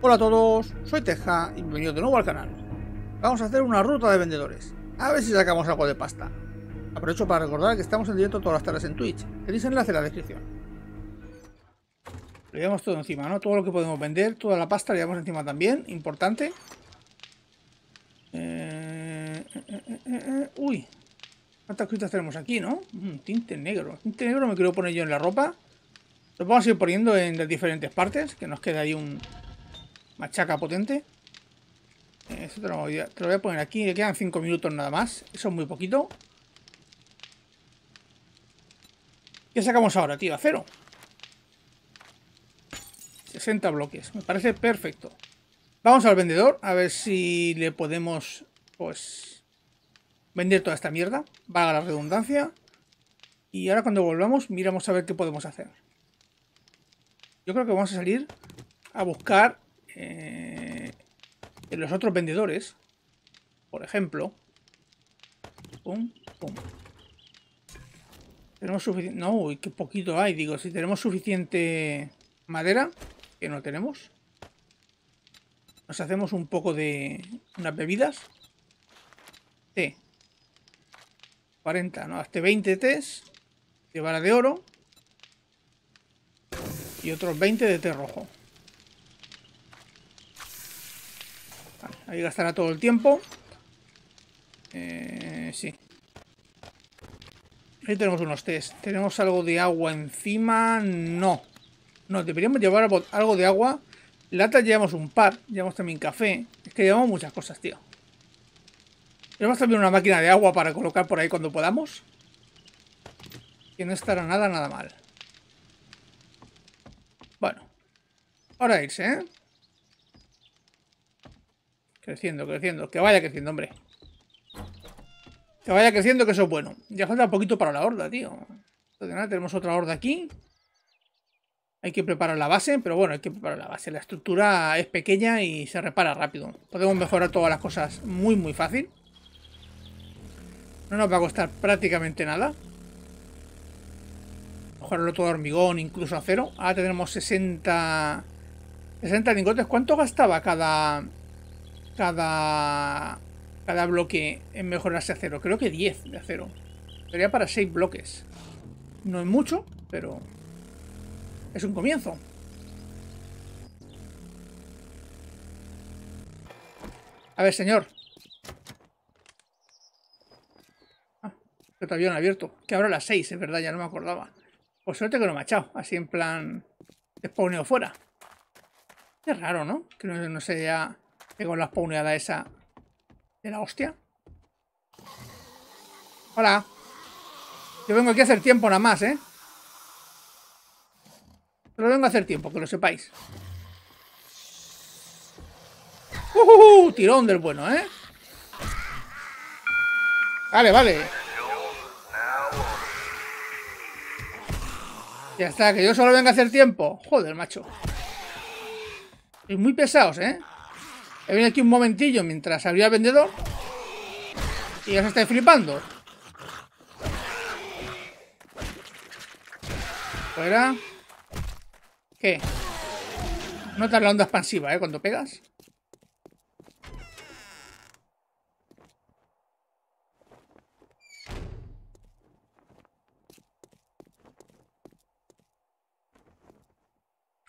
Hola a todos, soy Teja y bienvenidos de nuevo al canal. Vamos a hacer una ruta de vendedores, a ver si sacamos algo de pasta. Aprovecho para recordar que estamos en directo todas las tardes en Twitch, tenéis enlace en la descripción. Le llevamos todo encima, ¿no? Todo lo que podemos vender, toda la pasta le llevamos encima también, importante. Eh, eh, eh, uy, ¿cuántas cositas tenemos aquí, no? Un tinte negro. Tinte negro me quiero poner yo en la ropa. Lo vamos a ir poniendo en las diferentes partes, que nos queda ahí un, Machaca potente. Eso te lo, voy a, lo voy a poner aquí. Le quedan 5 minutos nada más. Eso es muy poquito. ¿Qué sacamos ahora, tío? Acero. 60 bloques. Me parece perfecto. Vamos al vendedor. A ver si le podemos, pues, vender toda esta mierda. Valga la redundancia. Y ahora cuando volvamos, miramos a ver qué podemos hacer. Yo creo que vamos a salir a buscar eh, en los otros vendedores, por ejemplo, pum, pum. Tenemos suficiente... No, uy, qué poquito hay. Digo, si tenemos suficiente madera, que no tenemos. Nos hacemos un poco de unas bebidas. Té. 40, no, hasta 20 tés de de oro. Y otros 20 de té rojo. Ahí gastará todo el tiempo. Eh, sí. Ahí tenemos unos test. ¿Tenemos algo de agua encima? No. No, deberíamos llevar algo de agua. Latas llevamos un par. Llevamos también café. Es que llevamos muchas cosas, tío. Llevamos también una máquina de agua para colocar por ahí cuando podamos. Que no estará nada, nada mal. Bueno. Ahora irse, ¿eh? Creciendo, creciendo. Que vaya creciendo, hombre. Que vaya creciendo, que eso es bueno. Ya falta poquito para la horda, tío. Entonces, nada, tenemos otra horda aquí. Hay que preparar la base, pero bueno, hay que preparar la base. La estructura es pequeña y se repara rápido. Podemos mejorar todas las cosas muy, muy fácil. No nos va a costar prácticamente nada. Mejorarlo todo hormigón, incluso acero. Ahora tenemos 60... 60 lingotes. ¿Cuánto gastaba cada cada, cada bloque en mejorarse acero. Creo que 10 de acero. Sería para 6 bloques. No es mucho, pero es un comienzo. A ver, señor. Que todavía no abierto. Que ahora las 6, es verdad, ya no me acordaba. Por suerte que no me ha echado. Así en plan... Spawneo fuera. Es raro, ¿no? Que no, no se haya con la spawneada esa de la hostia. Hola. Yo vengo aquí a hacer tiempo nada más, ¿eh? Pero vengo a hacer tiempo, que lo sepáis. Uh, tirón del bueno, ¿eh? Vale, vale. Ya está, que yo solo vengo a hacer tiempo. Joder, macho. Es muy pesados, ¿eh? He venido aquí un momentillo mientras abría el vendedor. Y ya se está flipando. Fuera. ¿Qué? Notas la onda expansiva, ¿eh? Cuando pegas.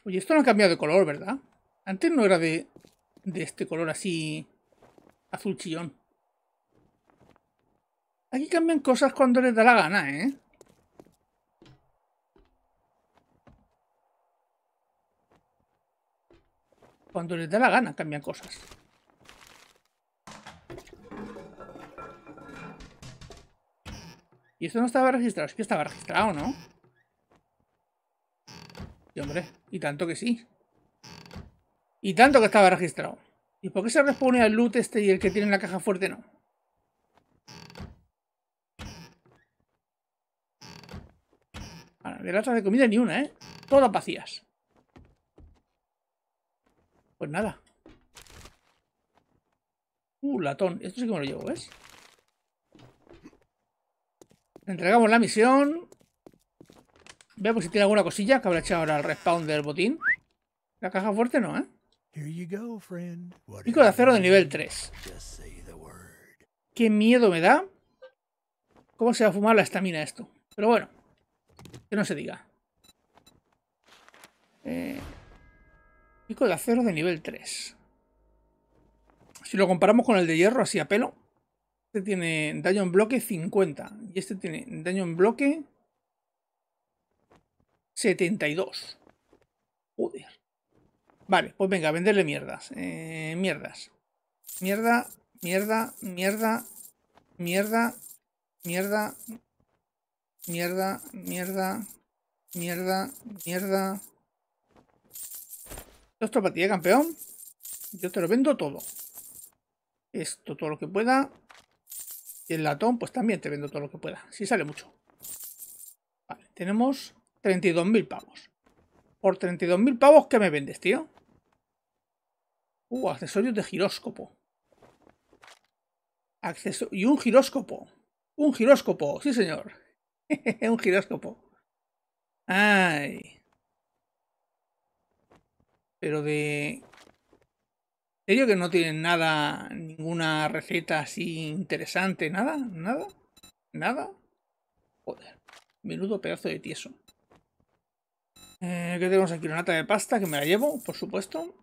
Oye, esto no ha cambiado de color, ¿verdad? Antes no era de, de este color así azul chillón. Aquí cambian cosas cuando les da la gana, ¿eh? Cuando les da la gana cambian cosas. Y esto no estaba registrado. Es que estaba registrado, ¿no? Hombre, y tanto que sí. Y tanto que estaba registrado. ¿Y por qué se responde el loot este y el que tiene la caja fuerte no? de latas de comida ni una, ¿eh? Todas vacías. Pues nada. Uh, latón. Esto sí que me lo llevo, ¿ves? Entregamos la misión. Veamos si tiene alguna cosilla que habrá echado ahora el respawn del botín. La caja fuerte no, ¿eh? Pico de acero de nivel 3. Qué miedo me da. ¿Cómo se va a fumar la estamina esto? Pero bueno, que no se diga. Eh, pico de acero de nivel 3. Si lo comparamos con el de hierro, así a pelo. Este tiene daño en bloque 50. Y este tiene daño en bloque 72. Joder. Vale, pues venga, venderle mierdas. Eh, mierdas. Mierda, mierda, mierda, mierda, mierda, mierda, mierda, mierda, mierda. Esto para ti, ¿eh, campeón. Yo te lo vendo todo. Esto todo lo que pueda. Y el latón, pues también te vendo todo lo que pueda. Si sale mucho. Vale, tenemos 32.000 pavos. Por 32.000 pavos, ¿qué me vendes, tío? Uh, accesorios de giróscopo. Acceso y un giróscopo. Un giróscopo, sí señor. un giróscopo. Ay. Pero de... ¿En serio que no tienen nada, ninguna receta así interesante? ¿Nada? ¿Nada? ¿Nada? Joder. Menudo pedazo de tieso. Eh, ¿Qué tenemos aquí? Una nata de pasta que me la llevo, por supuesto.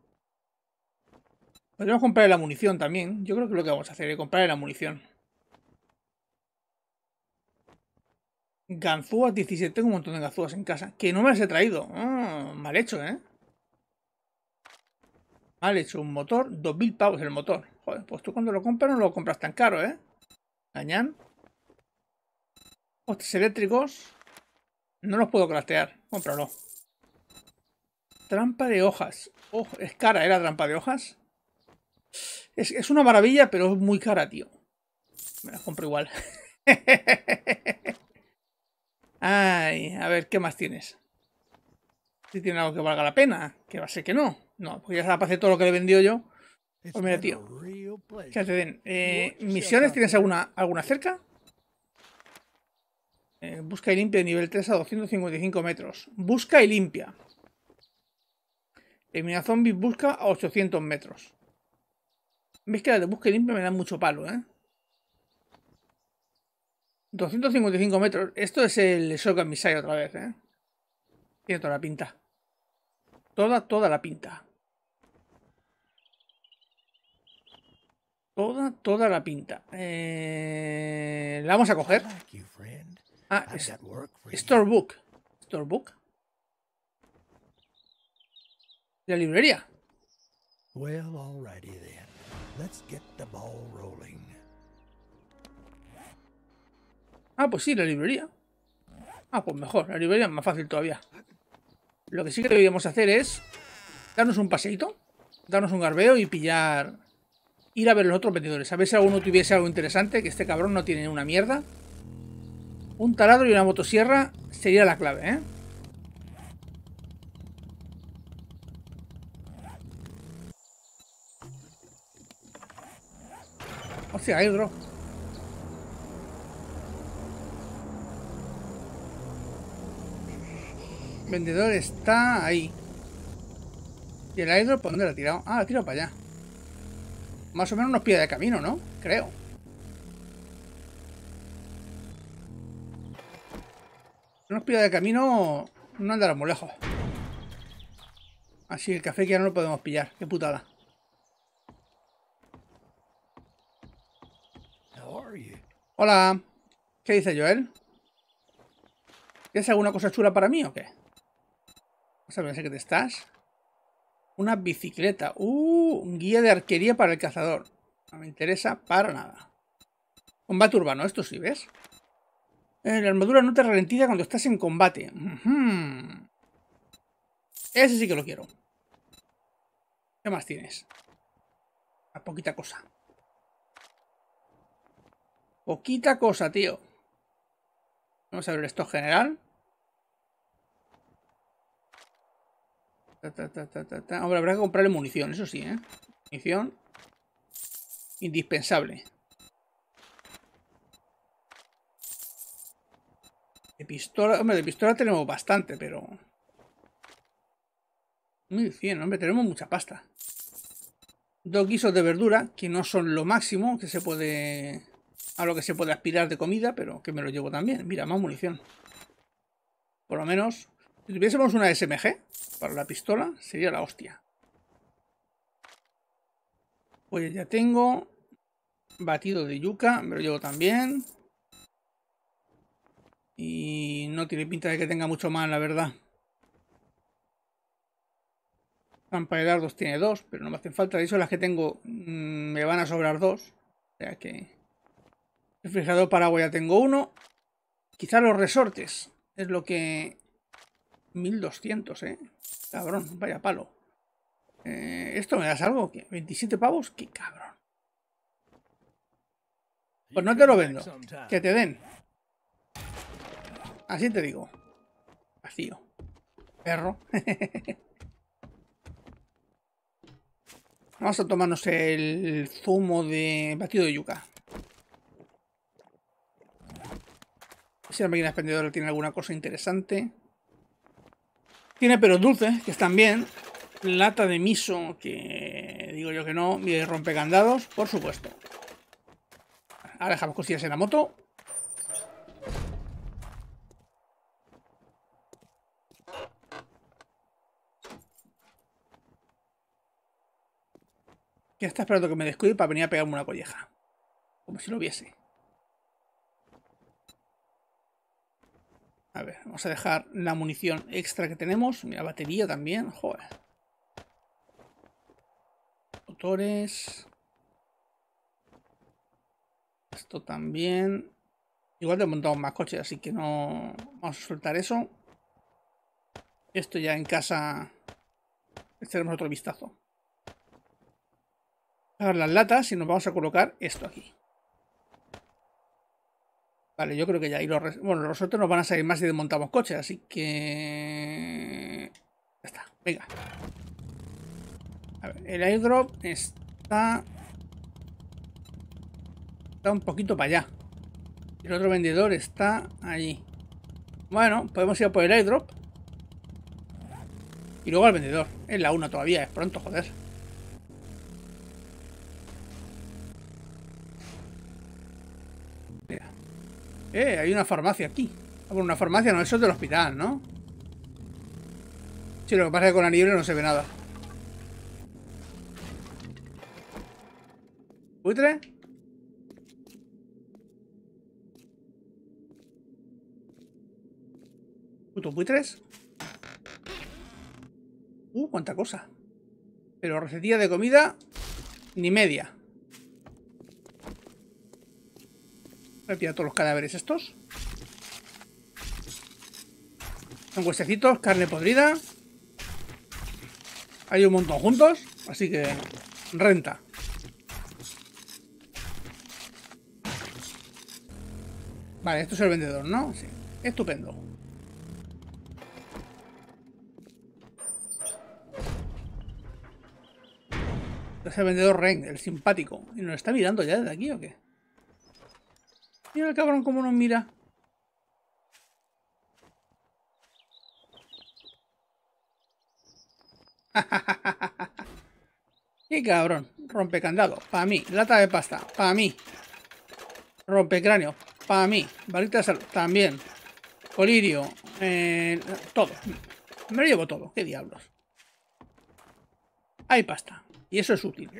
Podríamos comprar la munición también. Yo creo que lo que vamos a hacer es comprar la munición. Ganzúas 17. Tengo un montón de ganzúas en casa. Que no me las he traído. Ah, mal hecho, ¿eh? Mal hecho. Un motor. 2.000 pavos el motor. Joder, pues tú cuando lo compras no lo compras tan caro, ¿eh? Gañán. Postes eléctricos. No los puedo craftear. Cómpralo. Trampa de hojas. Oh, es cara, ¿eh? La trampa de hojas. Es, es una maravilla, pero es muy cara, tío. Me la compro igual. Ay, a ver, ¿qué más tienes? Si tiene algo que valga la pena, que va a ser que no. No, porque ya se hacer todo lo que le he vendido yo. Pues mira, tío. ¿Qué te den? Eh, ¿Misiones? ¿Tienes alguna, alguna cerca? Eh, busca y limpia de nivel 3 a 255 metros. Busca y limpia. Elimina zombies busca a 800 metros. Ves que la de y limpia me da mucho palo, ¿eh? 255 metros. Esto es el Shotgun Missile otra vez, ¿eh? Tiene toda la pinta. Toda, toda la pinta. Toda, toda la pinta. Eh... La vamos a coger. Ah, es Storebook. Storebook. La librería. Well, alrighty then. Let's get the ball rolling. Ah, pues sí, la librería. Ah, pues mejor, la librería es más fácil todavía. Lo que sí que deberíamos hacer es darnos un paseito, darnos un garbeo y pillar... Ir a ver los otros vendedores, a ver si alguno tuviese algo interesante, que este cabrón no tiene una mierda. Un taladro y una motosierra sería la clave, ¿eh? Otro. Vendedor está ahí. ¿Y el airdrop por dónde lo ha tirado? Ah, lo ha tirado para allá. Más o menos nos pide de camino, ¿no? Creo. Nos pide de camino, no andará muy lejos. Así el café que ya no lo podemos pillar. Qué putada. Hola. ¿Qué dice Joel? ¿Tienes alguna cosa chula para mí o qué? Vamos a ver, que te estás. Una bicicleta. Uh, un guía de arquería para el cazador. No me interesa para nada. Combate urbano, esto sí, ¿ves? Eh, la armadura no te ralentiza cuando estás en combate. Ese sí que lo quiero. ¿Qué más tienes? Una poquita cosa. Poquita cosa, tío. Vamos a ver esto general. Hombre, habrá que comprarle munición, eso sí, ¿eh? Munición. Indispensable. pistola... Hombre, de pistola tenemos bastante, pero... 1100, hombre, tenemos mucha pasta. Dos guisos de verdura, que no son lo máximo que se puede... A lo que se puede aspirar de comida, pero que me lo llevo también. Mira, más munición. Por lo menos, si tuviésemos una SMG para la pistola, sería la hostia. Pues ya tengo batido de yuca, me lo llevo también. Y no tiene pinta de que tenga mucho más, la verdad. Trampa de dardos tiene dos, pero no me hacen falta. De hecho, las que tengo mm, me van a sobrar dos. O sea que... Refrigerador para agua ya tengo uno. Quizá los resortes. Es lo que... 1200, eh. Cabrón, vaya palo. Eh, ¿Esto me das algo? ¿Qué? ¿27 pavos? ¡Qué cabrón! Pues no te lo vendo. Que te den. Así te digo. Vacío. Perro. Vamos a tomarnos el zumo de batido de yuca. Si la máquina expendedora tiene alguna cosa interesante. Tiene pero dulces, que están bien. Lata de miso, que digo yo que no. Y rompecandados, por supuesto. Ahora dejamos cosillas en la moto. Ya está esperando que me descuide para venir a pegarme una colleja. Como si lo viese. A ver, vamos a dejar la munición extra que tenemos. Mira, batería también. Joder. Motores. Esto también. Igual te montamos más coches, así que no... Vamos a soltar eso. Esto ya en casa... Echaremos otro vistazo las latas y nos vamos a colocar esto aquí. Vale, yo creo que ya. Y los, bueno, los otros nos van a salir más si desmontamos coches, así que... Ya está, venga. A ver, el airdrop está... Está un poquito para allá. El otro vendedor está allí. Bueno, podemos ir a por el airdrop. Y luego al vendedor. Es la una todavía, es pronto, joder. Eh, hay una farmacia aquí. Ah, bueno, una farmacia no, eso es del hospital, ¿no? Sí, lo que pasa es que con la niebla no se ve nada. ¿Buitre? ¿Puto buitres? Uh, cuánta cosa. Pero recetilla de comida, ni media. Voy a tirar todos los cadáveres estos. Son huesecitos, carne podrida. Hay un montón juntos, así que renta. Vale, esto es el vendedor, ¿no? Sí. Estupendo. Es el vendedor Ren, el simpático. ¿Y nos está mirando ya desde aquí o qué? Mira el cabrón cómo nos mira. ¡Qué cabrón! Rompe candado, para mí. Lata de pasta, para mí. Rompe cráneo, para mí. Varita de salud, también. Colirio, eh, todo. Me lo llevo todo, qué diablos. Hay pasta. Y eso es útil.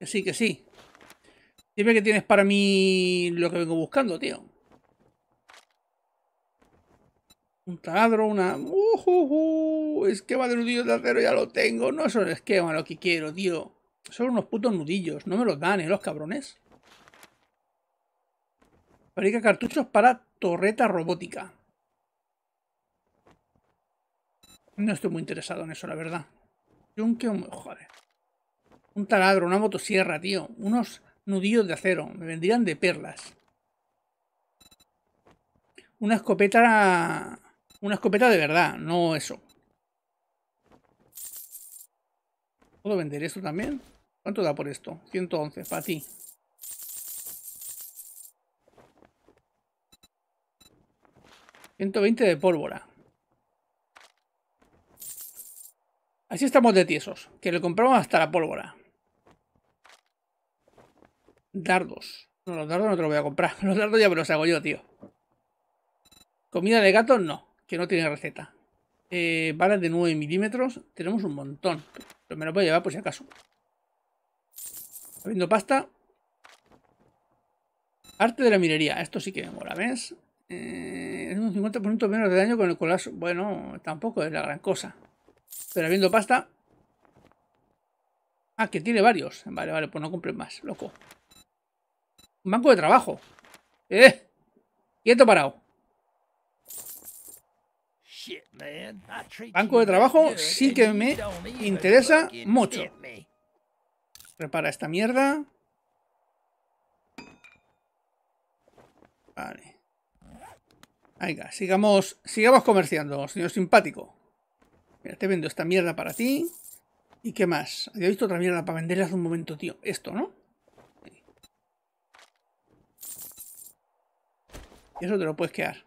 Que sí, que sí. Dime que tienes para mí lo que vengo buscando, tío. Un taladro, una... Uh, uh, uh, esquema de nudillos de acero ya lo tengo. No es el esquema lo que quiero, tío. Son unos putos nudillos. No me los dan, ¿eh? Los cabrones. Fabrica cartuchos para torreta robótica. No estoy muy interesado en eso, la verdad. Yunque, joder. Un taladro, una motosierra, tío. Unos nudillos de acero. Me vendrían de perlas. Una escopeta... Una escopeta de verdad, no eso. ¿Puedo vender esto también? ¿Cuánto da por esto? 111, para ti. 120 de pólvora. Así estamos de tiesos. Que le compramos hasta la pólvora. Dardos. No, los dardos no te los voy a comprar. Los dardos ya me los hago yo, tío. Comida de gato, no. Que no tiene receta. Eh, balas de 9 milímetros. Tenemos un montón. Pero me lo voy a llevar por si acaso. Habiendo pasta. Arte de la minería. Esto sí que me mola, ¿ves? Eh, es un 50% menos de daño con el colapso. Bueno, tampoco es la gran cosa. Pero habiendo pasta... Ah, que tiene varios. Vale, vale, pues no compren más, loco. Un banco de trabajo. ¡Eh! Quieto parado. Banco de trabajo sí que me interesa mucho. Prepara esta mierda. Vale. Venga, sigamos, sigamos comerciando, señor simpático. Mira, te vendo esta mierda para ti. ¿Y qué más? Había visto otra mierda para venderla hace un momento, tío. Esto, ¿no? Eso te lo puedes quedar.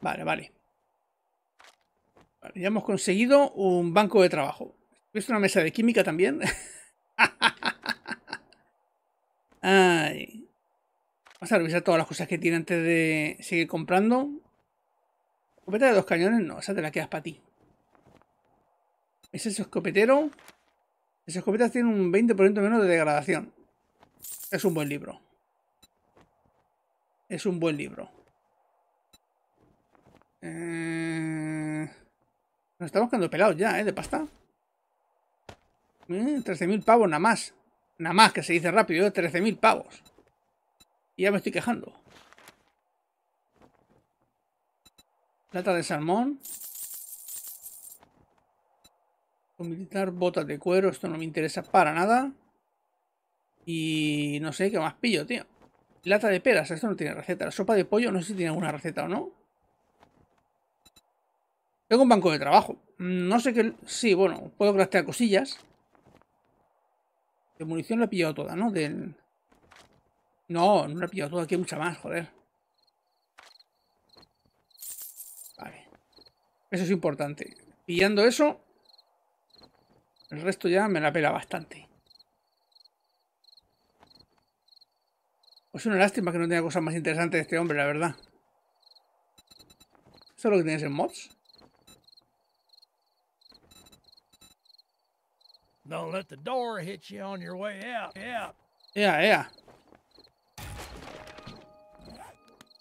Vale, vale. ya hemos conseguido un banco de trabajo. ¿Visto una mesa de química también? Ay. Vamos a revisar todas las cosas que tiene antes de seguir comprando. Escopeta de dos cañones, no, esa te la quedas para ti. Ese escopetero. Ese escopeta tiene un 20% menos de degradación. Es un buen libro. Es un buen libro. Eh... Nos estamos quedando pelados ya, ¿eh? De pasta. 13.000 eh, pavos nada más. Nada más, que se dice rápido, 13.000 pavos. Y ya me estoy quejando. Plata de salmón. Militar, botas de cuero. Esto no me interesa para nada. Y no sé qué más pillo, tío. Lata de peras. Esto no tiene receta. La sopa de pollo no sé si tiene alguna receta o no. Tengo un banco de trabajo. No sé qué... Sí, bueno, puedo craftear cosillas. De munición la he pillado toda, ¿no? Del... No, no la he pillado toda. Aquí hay mucha más, joder. Eso es importante. Pillando eso, el resto ya me la pela bastante. Pues una lástima que no tenga cosas más interesantes de este hombre, la verdad. ¿Eso es lo que tienes en mods? Don't let the door hit you on your way out. Yeah. Yeah, yeah.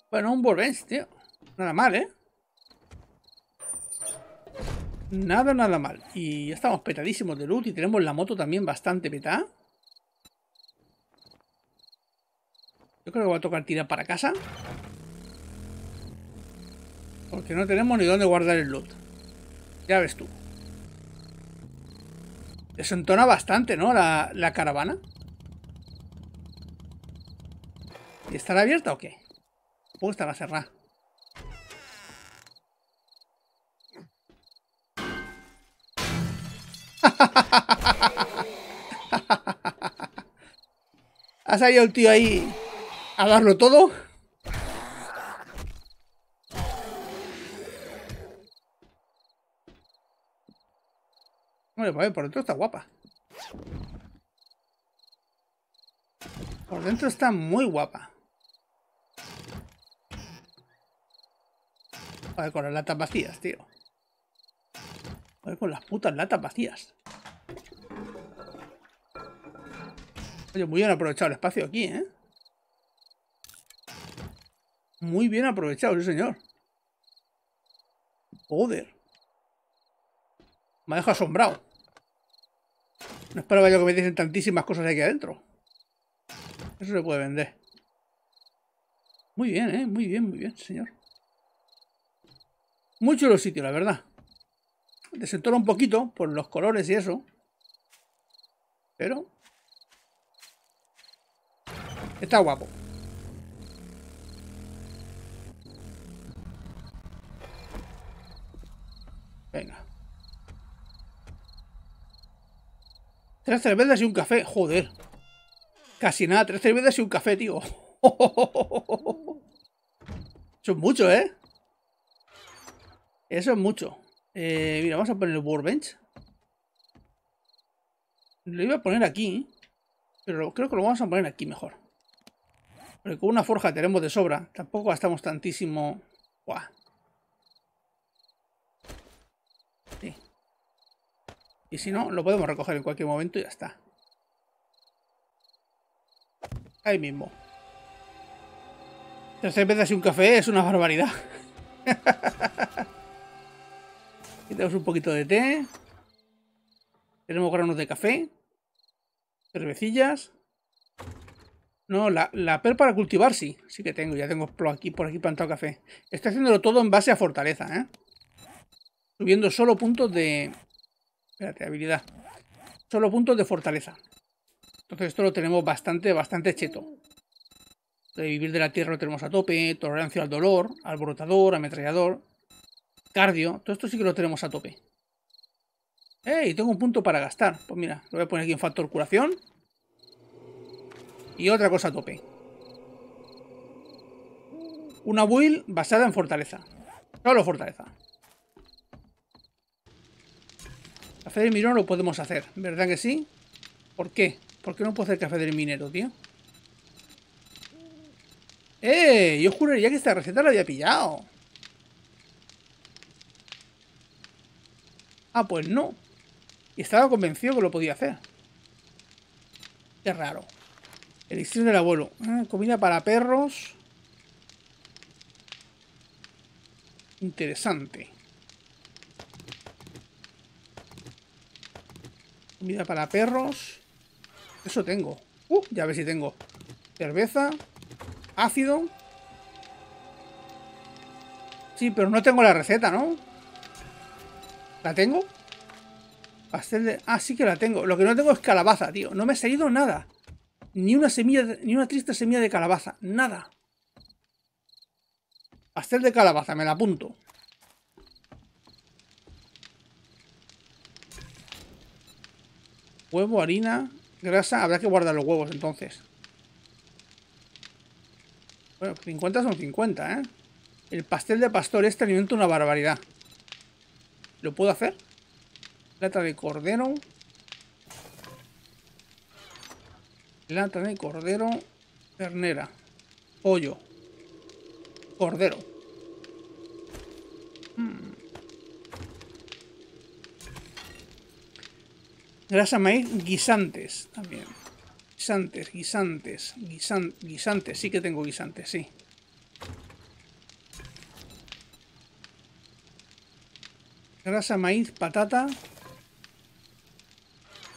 Bueno, un Borbenz, tío. Nada mal, ¿eh? Nada, nada mal. Y ya estamos petadísimos de loot y tenemos la moto también bastante petada. Creo que va a tocar tirar para casa. Porque no tenemos ni dónde guardar el loot. Ya ves tú. Desentona bastante, ¿no? La, la caravana. ¿Y estará abierta o qué? ¿O estará cerrada? ¿Ha salido el tío ahí a darlo todo? Hombre, pues por dentro está guapa. Por dentro está muy guapa. Joder, con las latas vacías, tío con las putas latas vacías. Oye, muy bien aprovechado el espacio aquí, ¿eh? Muy bien aprovechado, sí señor. Joder. Me ha dejado asombrado. No esperaba yo que me diesen tantísimas cosas aquí adentro. Eso se puede vender. Muy bien, ¿eh? Muy bien, muy bien, señor. Muy chulo sitio, la verdad. Desentona un poquito por los colores y eso. Pero... Está guapo. Venga. Tres cervezas y un café. Joder. Casi nada. Tres cervezas y un café, tío. Eso es mucho, ¿eh? Eso es mucho. Eh, mira, vamos a poner el workbench. Lo iba a poner aquí, pero creo que lo vamos a poner aquí mejor. Porque con una forja tenemos de sobra. Tampoco gastamos tantísimo... Buah. Sí. Y si no, lo podemos recoger en cualquier momento y ya está. Ahí mismo. Tres veces y un café es una barbaridad. Aquí tenemos un poquito de té. Tenemos granos de café. Cervecillas. No, la, la per para cultivar sí. Sí que tengo. Ya tengo aquí, por aquí plantado café. Estoy haciéndolo todo en base a fortaleza, ¿eh? Subiendo solo puntos de... Espérate, habilidad. Solo puntos de fortaleza. Entonces esto lo tenemos bastante, bastante cheto. De vivir de la tierra lo tenemos a tope, tolerancia al dolor, alborotador, ametrallador, cardio, todo esto sí que lo tenemos a tope. ¡Ey! Tengo un punto para gastar. Pues mira, lo voy a poner aquí en factor curación. Y otra cosa a tope. Una build basada en fortaleza. Solo fortaleza. Café del minero lo podemos hacer, ¿verdad que sí? ¿Por qué? ¿Por qué no puedo hacer café del minero, tío? ¡Eh! Yo juraría que esta receta la había pillado. Ah, pues no. Estaba convencido que lo podía hacer. Qué raro. El Elixir del abuelo. Ah, comida para perros. Interesante. Comida para perros. Eso tengo. Uh, ya ver si tengo. Cerveza ácido. Sí, pero no tengo la receta, ¿no? ¿La tengo? Pastel de... Ah, sí que la tengo. Lo que no tengo es calabaza, tío. No me ha salido nada. Ni una semilla, ni una triste semilla de calabaza. Nada. Pastel de calabaza, me la apunto. Huevo, harina, grasa. Habrá que guardar los huevos entonces. Bueno, 50 son 50, ¿eh? El pastel de pastor este alimenta una barbaridad. ¿Lo puedo hacer? Lata de cordero. Lata de cordero. Ternera. Pollo. Cordero. Hmm. Grasa maíz guisantes también. Guisantes, guisantes, guisantes. Sí que tengo guisantes, sí. Grasa, maíz, patata.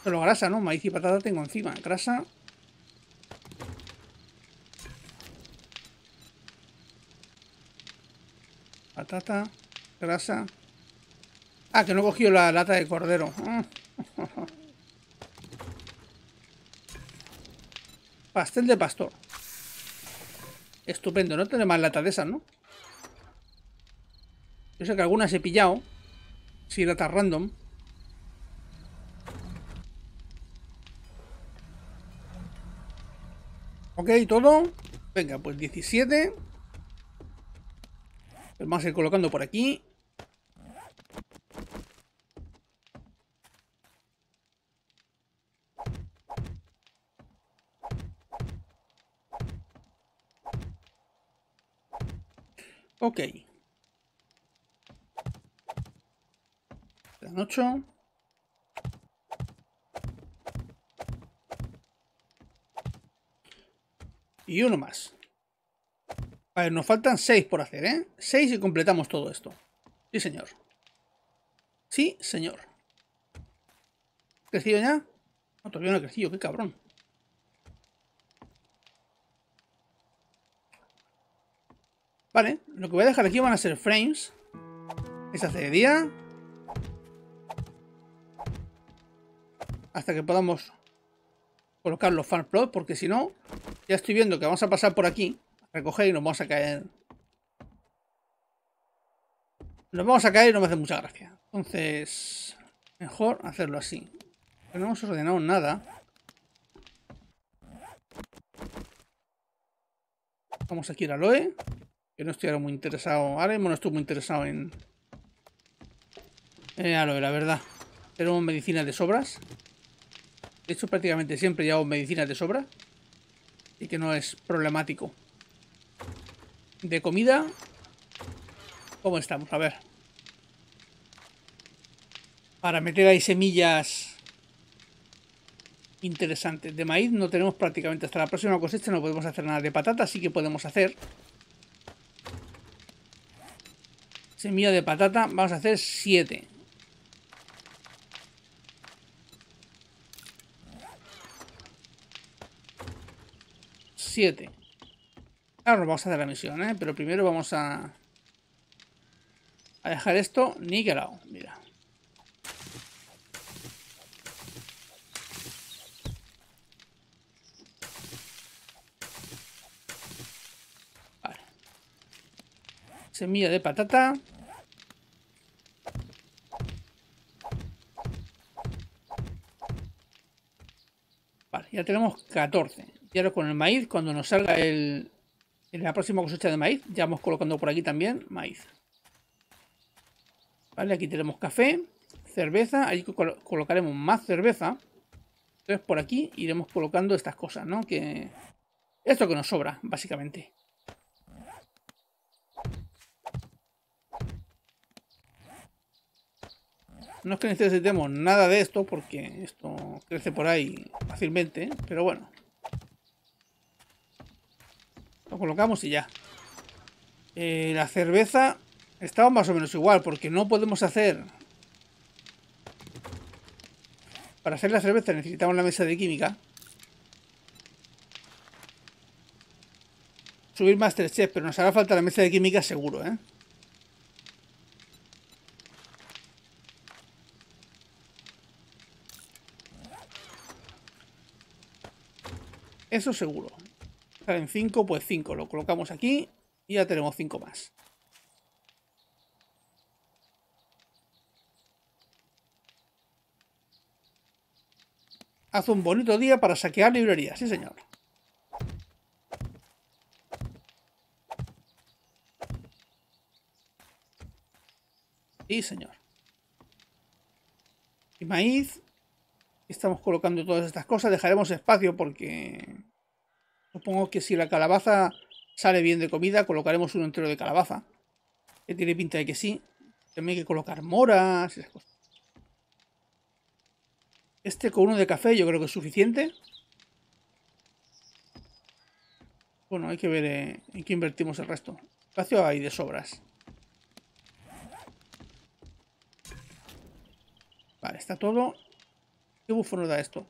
Solo grasa, ¿no? Maíz y patata tengo encima. Grasa. Patata. Grasa. Ah, que no he cogido la lata de cordero. Ah. Pastel de pastor. Estupendo, no tiene más lata de esas, ¿no? Yo sé que algunas he pillado. Si lata random. Ok, todo. Venga, pues 17. Vamos a ir colocando por aquí. Ok. Dan 8. Y uno más. A ver, nos faltan 6 por hacer, ¿eh? 6 y completamos todo esto. Sí, señor. Sí, señor. ¿Crecido ya? No, todavía no ha crecido, qué cabrón. Vale, lo que voy a dejar aquí van a ser frames. Esa hace día. Hasta que podamos colocar los fan plot, porque si no, ya estoy viendo que vamos a pasar por aquí, a recoger y nos vamos a caer. Nos vamos a caer y no me hace mucha gracia. Entonces, mejor hacerlo así. No hemos ordenado nada. Vamos aquí al Aloe. Que no estoy ahora muy interesado. Ahora mismo no estoy muy interesado en... En aloe, la verdad. Tenemos medicinas de sobras. De hecho, prácticamente siempre llevo medicinas de sobra. Y que no es problemático. De comida... ¿Cómo estamos? A ver. Para meter ahí semillas interesantes. De maíz no tenemos prácticamente hasta la próxima cosecha. No podemos hacer nada de patata, sí que podemos hacer. Semilla de patata, vamos a hacer 7. Siete. Ahora vamos a hacer la misión, ¿eh? Pero primero vamos a... A dejar esto niquelado, mira. Vale. Semilla de patata. Vale, ya tenemos 14. Y ahora con el maíz, cuando nos salga el, en la próxima cosecha de maíz, ya vamos colocando por aquí también maíz. Vale, aquí tenemos café, cerveza, ahí colocaremos más cerveza. Entonces por aquí iremos colocando estas cosas, ¿no? Que esto que nos sobra, básicamente. No es que necesitemos nada de esto, porque esto crece por ahí fácilmente, pero bueno. Lo colocamos y ya. Eh, la cerveza estaba más o menos igual, porque no podemos hacer... Para hacer la cerveza necesitamos la mesa de química. Subir Masterchef, pero nos hará falta la mesa de química seguro, ¿eh? Eso seguro. En 5, pues 5. Lo colocamos aquí y ya tenemos 5 más. Haz un bonito día para saquear librerías, sí señor. Sí señor. Y maíz. Estamos colocando todas estas cosas. Dejaremos espacio porque Supongo que si la calabaza sale bien de comida, colocaremos uno entero de calabaza. Que tiene pinta de que sí. También hay que colocar moras y esas cosas. Este con uno de café yo creo que es suficiente. Bueno, hay que ver eh, en qué invertimos el resto. Espacio hay de sobras. Vale, está todo. ¿Qué bufo nos da esto?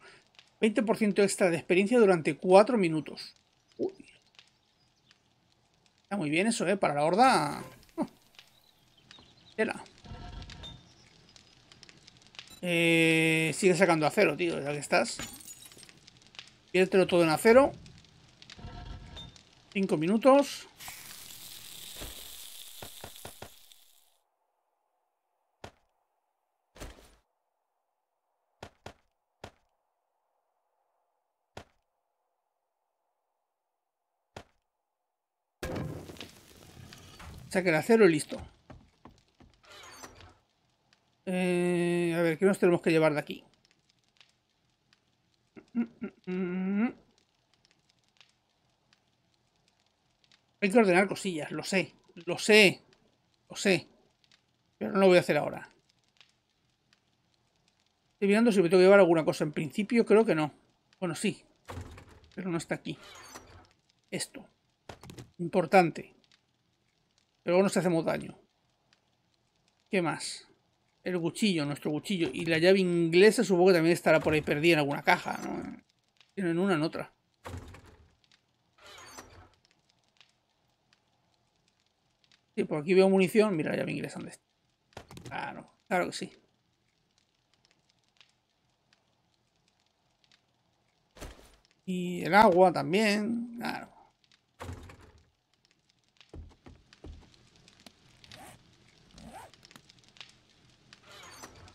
20% extra de experiencia durante 4 minutos. Muy bien eso, ¿eh? Para la horda... Eh, sigue sacando acero, tío, ya que estás. Piértelo todo en acero. 5 minutos. El acero y listo. Eh, a ver, ¿qué nos tenemos que llevar de aquí? Hay que ordenar cosillas, lo sé, lo sé, lo sé. Pero no lo voy a hacer ahora. Estoy mirando si me tengo que llevar alguna cosa. En principio creo que no. Bueno, sí. Pero no está aquí. Esto. Importante. Pero no se hacemos daño. ¿Qué más? El cuchillo, nuestro cuchillo. Y la llave inglesa supongo que también estará por ahí perdida en alguna caja, ¿no? En una, en otra. Sí, por aquí veo munición. Mira la llave inglesa, ¿dónde está? Claro, claro que sí. Y el agua también, claro.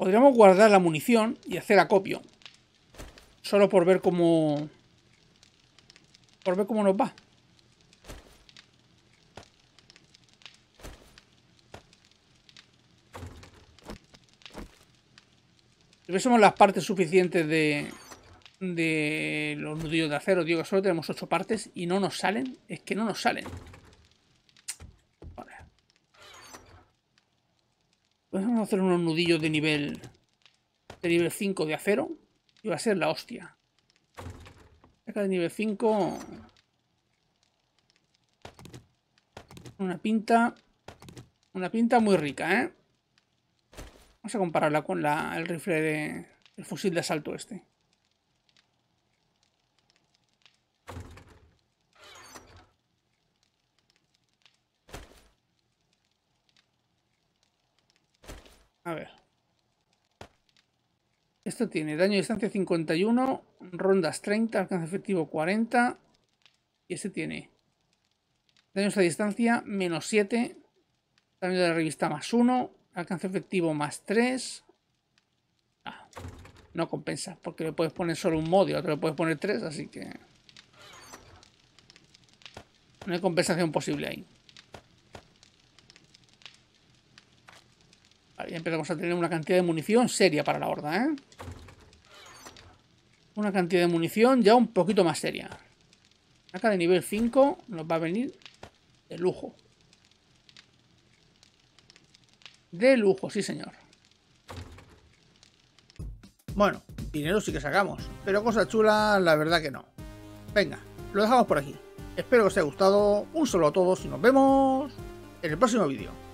Podríamos guardar la munición y hacer acopio. Solo por ver cómo... Por ver cómo nos va. tuviésemos las partes suficientes de, de los nudillos de acero, digo que solo tenemos 8 partes y no nos salen, es que no nos salen. Hacer unos nudillos de nivel de nivel 5 de acero y va a ser la hostia. Acá de nivel 5 una pinta una pinta muy rica, ¿eh? Vamos a compararla con la, el rifle de... El fusil de asalto este. A ver. Esto tiene daño de distancia 51, rondas 30, alcance efectivo 40. Y este tiene daño a distancia menos 7, daño de la revista más 1, alcance efectivo más 3. Ah, no compensa, porque le puedes poner solo un modo y otro le puedes poner 3, así que... No hay compensación posible ahí. Ya empezamos a tener una cantidad de munición seria para la horda, ¿eh? Una cantidad de munición ya un poquito más seria. Acá de nivel 5 nos va a venir de lujo. De lujo, sí señor. Bueno, dinero sí que sacamos, pero cosas chulas la verdad que no. Venga, lo dejamos por aquí. Espero que os haya gustado, un saludo a todos y nos vemos en el próximo vídeo.